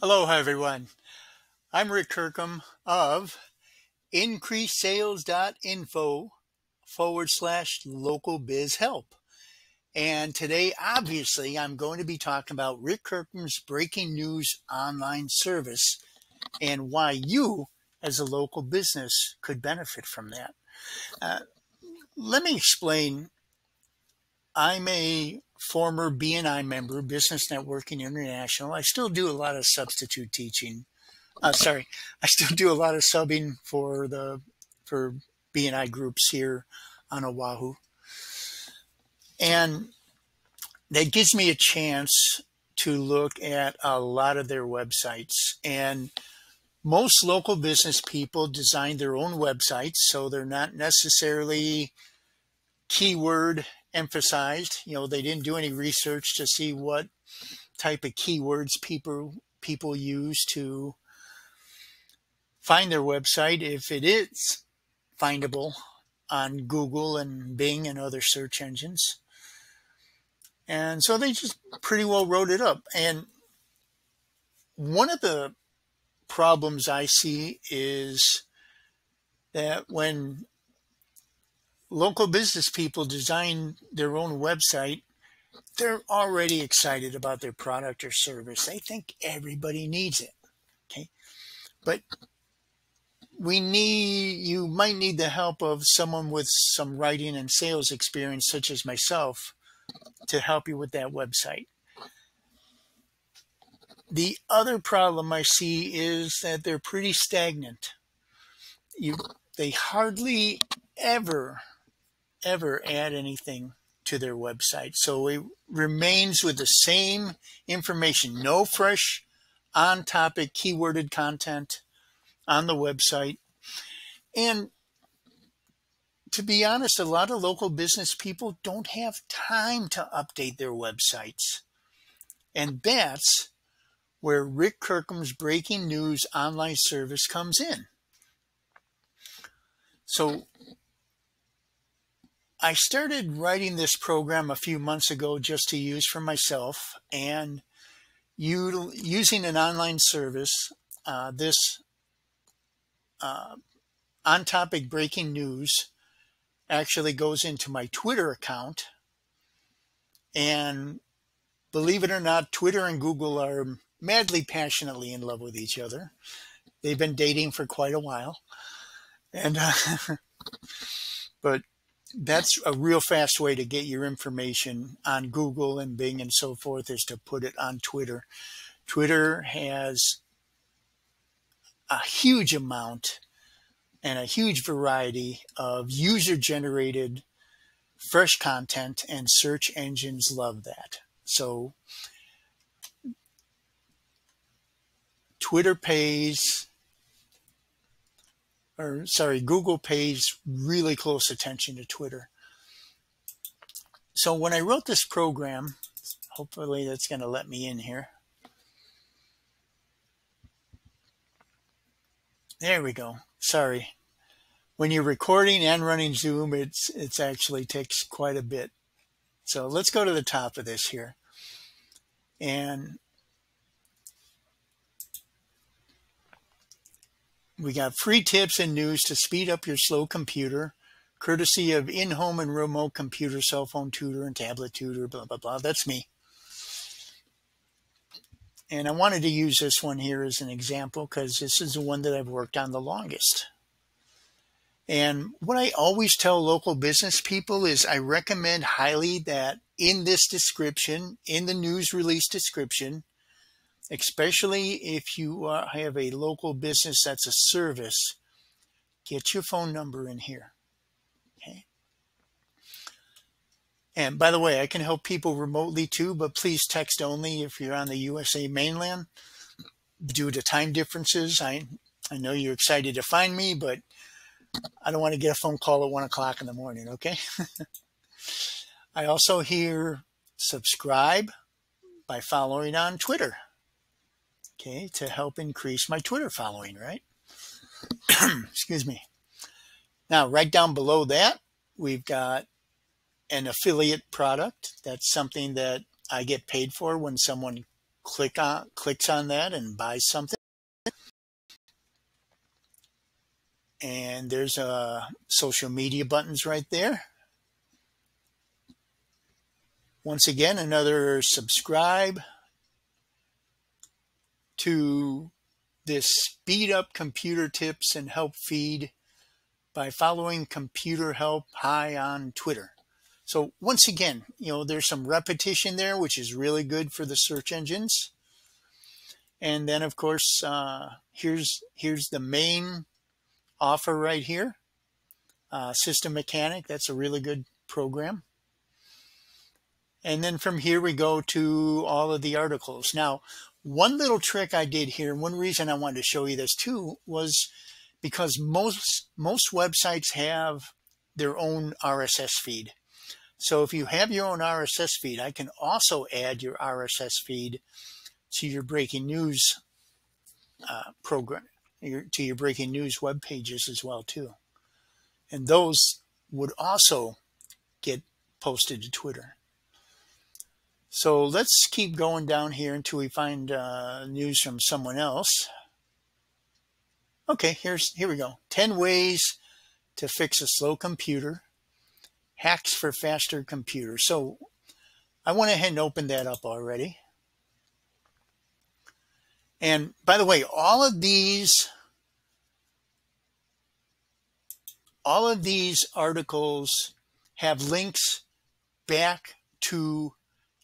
Hello, everyone. I'm Rick Kirkham of increasesales.info forward slash local biz help. And today, obviously, I'm going to be talking about Rick Kirkham's breaking news online service and why you, as a local business, could benefit from that. Uh, let me explain. I'm a former BNI member, Business Networking International. I still do a lot of substitute teaching. Uh, sorry, I still do a lot of subbing for the for BNI groups here on Oahu, and that gives me a chance to look at a lot of their websites. And most local business people design their own websites, so they're not necessarily keyword emphasized. You know, they didn't do any research to see what type of keywords people people use to find their website if it is findable on Google and Bing and other search engines. And so they just pretty well wrote it up. And one of the problems I see is that when local business people design their own website, they're already excited about their product or service. They think everybody needs it. Okay. But we need, you might need the help of someone with some writing and sales experience, such as myself, to help you with that website. The other problem I see is that they're pretty stagnant. You, they hardly ever ever add anything to their website. So it remains with the same information, no fresh on topic keyworded content on the website. And to be honest, a lot of local business people don't have time to update their websites. And that's where Rick Kirkham's breaking news online service comes in. So I started writing this program a few months ago just to use for myself and using an online service. Uh, this uh, on topic breaking news actually goes into my Twitter account. And believe it or not, Twitter and Google are madly passionately in love with each other. They've been dating for quite a while. And, uh, but that's a real fast way to get your information on Google and Bing and so forth is to put it on Twitter. Twitter has a huge amount and a huge variety of user generated fresh content and search engines love that. So Twitter pays or sorry, Google pays really close attention to Twitter. So when I wrote this program, hopefully that's going to let me in here. There we go. Sorry. When you're recording and running Zoom, it's it's actually takes quite a bit. So let's go to the top of this here. And We got free tips and news to speed up your slow computer, courtesy of in-home and remote computer, cell phone tutor, and tablet tutor, blah, blah, blah. That's me. And I wanted to use this one here as an example because this is the one that I've worked on the longest. And what I always tell local business people is I recommend highly that in this description, in the news release description, especially if you uh, have a local business that's a service, get your phone number in here. Okay. And by the way, I can help people remotely too, but please text only if you're on the USA mainland. Due to time differences, I I know you're excited to find me, but I don't want to get a phone call at one o'clock in the morning. Okay. I also hear subscribe by following on Twitter okay, to help increase my Twitter following, right? Excuse me. Now, right down below that, we've got an affiliate product. That's something that I get paid for when someone click on clicks on that and buys something. And there's a social media buttons right there. Once again, another subscribe to this speed up computer tips and help feed by following Computer Help Hi on Twitter. So once again, you know, there's some repetition there, which is really good for the search engines. And then of course, uh, here's, here's the main offer right here. Uh, System Mechanic, that's a really good program. And then from here we go to all of the articles. Now, one little trick I did here, one reason I wanted to show you this too, was because most most websites have their own RSS feed. So if you have your own RSS feed, I can also add your RSS feed to your breaking news uh, program, your, to your breaking news web pages as well too. And those would also get posted to Twitter. So let's keep going down here until we find uh, news from someone else. Okay, here's here we go. 10 ways to fix a slow computer. Hacks for faster computers. So I went ahead and opened that up already. And by the way, all of these all of these articles have links back to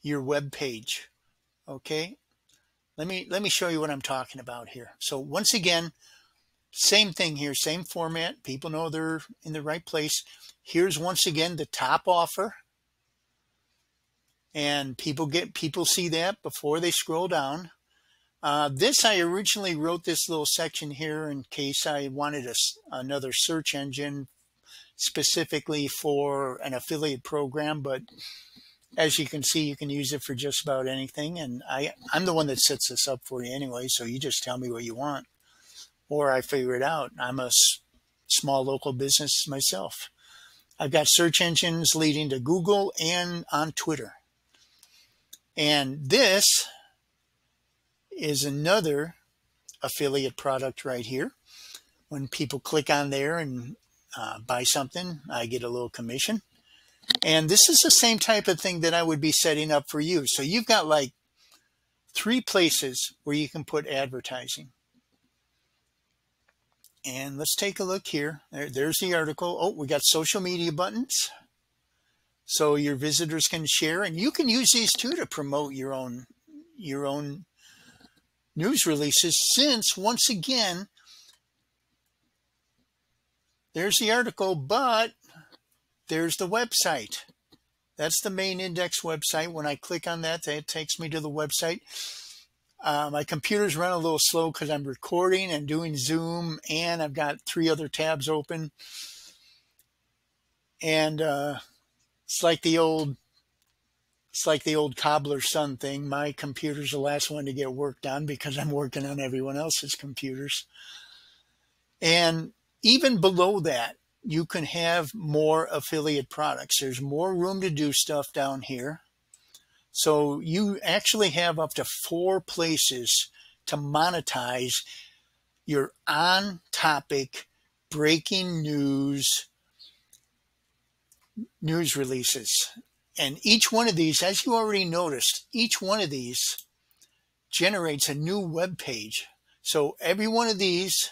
your web page. Okay? Let me let me show you what I'm talking about here. So once again, same thing here, same format. People know they're in the right place. Here's once again the top offer. And people get people see that before they scroll down. Uh, this I originally wrote this little section here in case I wanted a, another search engine specifically for an affiliate program, but as you can see, you can use it for just about anything. And I, I'm the one that sets this up for you anyway, so you just tell me what you want or I figure it out. I'm a small local business myself. I've got search engines leading to Google and on Twitter. And this is another affiliate product right here. When people click on there and uh, buy something, I get a little commission. And this is the same type of thing that I would be setting up for you. So you've got like three places where you can put advertising. And let's take a look here. There, there's the article. Oh, we got social media buttons. So your visitors can share and you can use these too to promote your own your own news releases since once again there's the article, but there's the website. That's the main index website. When I click on that, that takes me to the website. Uh, my computer's run a little slow because I'm recording and doing Zoom, and I've got three other tabs open. And uh, it's like the old, it's like the old cobbler's son thing. My computer's the last one to get work done because I'm working on everyone else's computers. And even below that, you can have more affiliate products. There's more room to do stuff down here. So you actually have up to four places to monetize your on topic breaking news news releases. And each one of these, as you already noticed, each one of these generates a new web page. So every one of these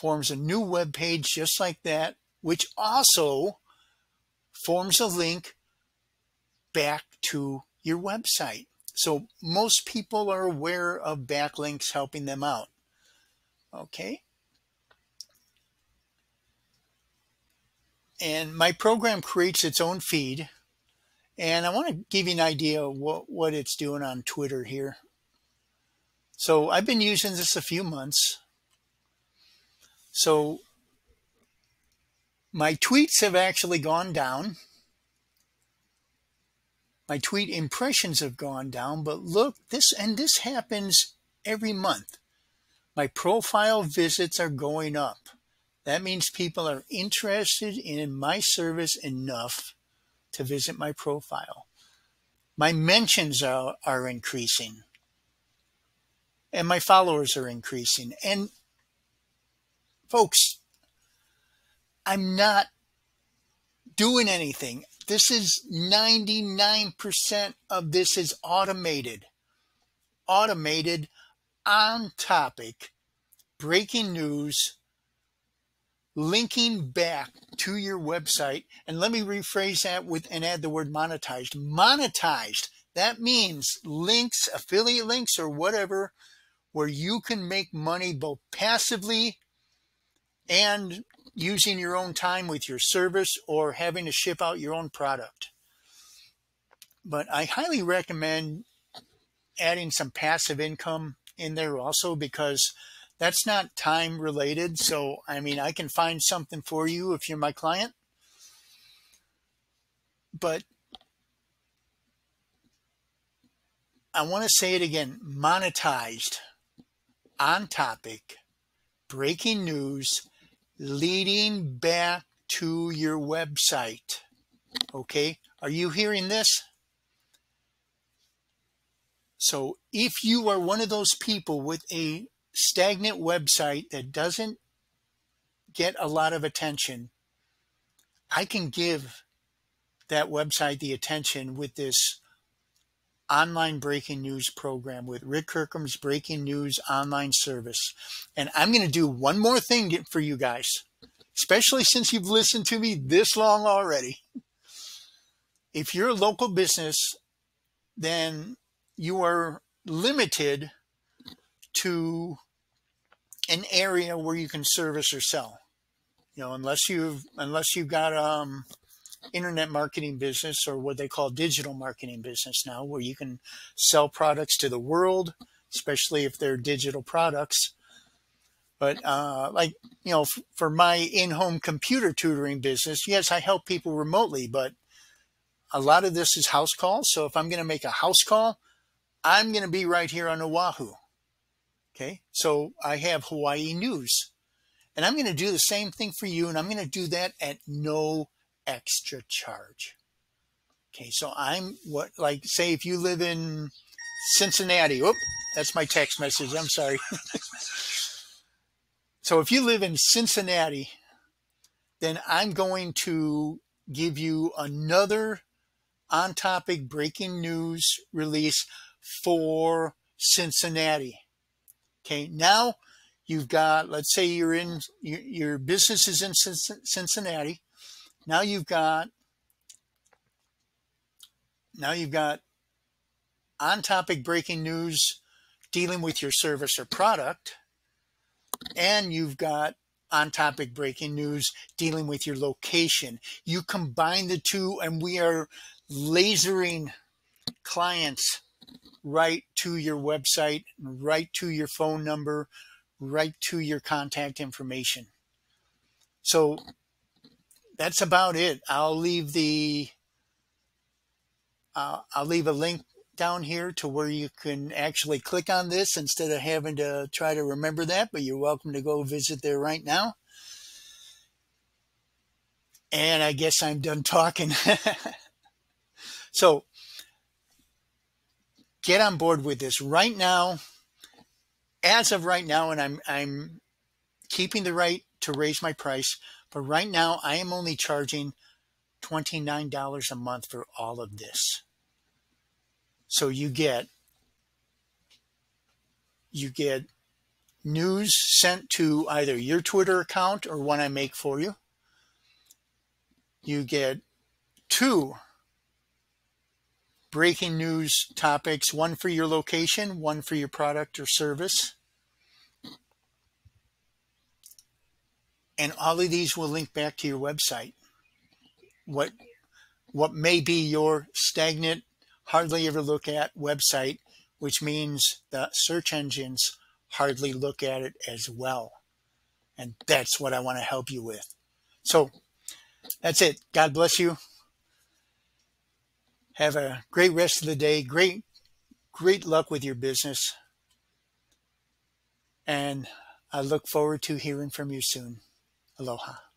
forms a new web page just like that, which also forms a link back to your website. So most people are aware of backlinks helping them out. Okay. And my program creates its own feed. And I want to give you an idea of what, what it's doing on Twitter here. So I've been using this a few months. So my tweets have actually gone down my tweet impressions have gone down, but look, this and this happens every month. My profile visits are going up. That means people are interested in my service enough to visit my profile. My mentions are, are increasing. And my followers are increasing. And folks, I'm not doing anything. This is 99% of this is automated. Automated on topic, breaking news, linking back to your website. And let me rephrase that with and add the word monetized. Monetized. That means links, affiliate links, or whatever, where you can make money both passively and using your own time with your service or having to ship out your own product. But I highly recommend adding some passive income in there also because that's not time related. So, I mean, I can find something for you if you're my client. But I want to say it again monetized, on topic, breaking news, leading back to your website. Okay, are you hearing this? So if you are one of those people with a stagnant website that doesn't get a lot of attention, I can give that website the attention with this online breaking news program with Rick Kirkham's breaking news online service. And I'm going to do one more thing for you guys, especially since you've listened to me this long already. If you're a local business, then you are limited to an area where you can service or sell. You know, unless you've unless you've got um internet marketing business or what they call digital marketing business now, where you can sell products to the world, especially if they're digital products. But uh, like you know, for my in-home computer tutoring business, yes, I help people remotely, but a lot of this is house calls. So if I'm going to make a house call, I'm going to be right here on Oahu. Okay, so I have Hawaii news. And I'm going to do the same thing for you, and I'm going to do that at no extra charge. Okay, so I'm what, like, say if you live in Cincinnati, oh, that's my text message, I'm sorry. so if you live in Cincinnati, then I'm going to give you another on topic breaking news release for Cincinnati. Okay, now you've got, let's say you're in, your business is in Cincinnati. Now you've got, now you've got on topic breaking news dealing with your service or product. And you've got on topic breaking news dealing with your location. You combine the two, and we are lasering clients right to your website, right to your phone number, right to your contact information. So that's about it. I'll leave the uh, I'll leave a link down here to where you can actually click on this instead of having to try to remember that, but you're welcome to go visit there right now. And I guess I'm done talking. so get on board with this right now. As of right now, and I'm I'm keeping the right to raise my price, but right now I am only charging $29 a month for all of this. So you get you get news sent to either your Twitter account or one I make for you. You get two breaking news topics, one for your location, one for your product or service. And all of these will link back to your website. What what may be your stagnant, hardly ever look at website, which means the search engines hardly look at it as well. And that's what I want to help you with. So that's it. God bless you. Have a great rest of the day. Great, great luck with your business. And I look forward to hearing from you soon. Aloha.